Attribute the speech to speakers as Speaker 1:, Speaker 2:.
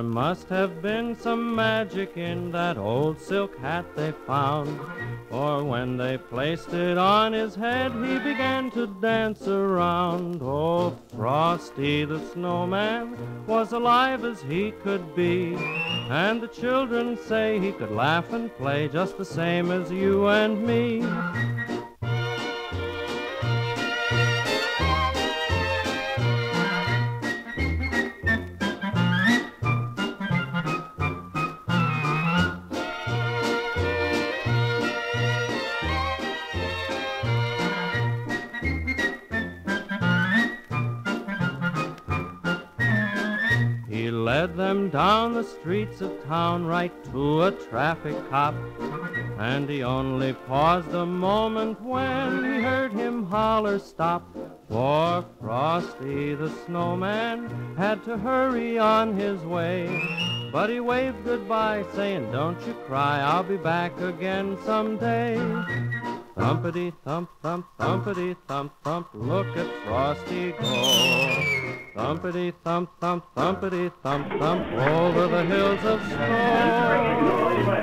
Speaker 1: There must have been some magic in that old silk hat they found. For when they placed it on his head, he began to dance around. Oh, Frosty the snowman was alive as he could be. And the children say he could laugh and play just the same as you and me. Led them down the streets of town right to a traffic cop. And he only paused a moment when he heard him holler stop. For Frosty the snowman had to hurry on his way. But he waved goodbye, saying, Don't you cry, I'll be back again someday. Thumpity thump thump thumpity thump thump look at Frosty go. Thumpity thump thump thumpity thump thump over the hills of snow.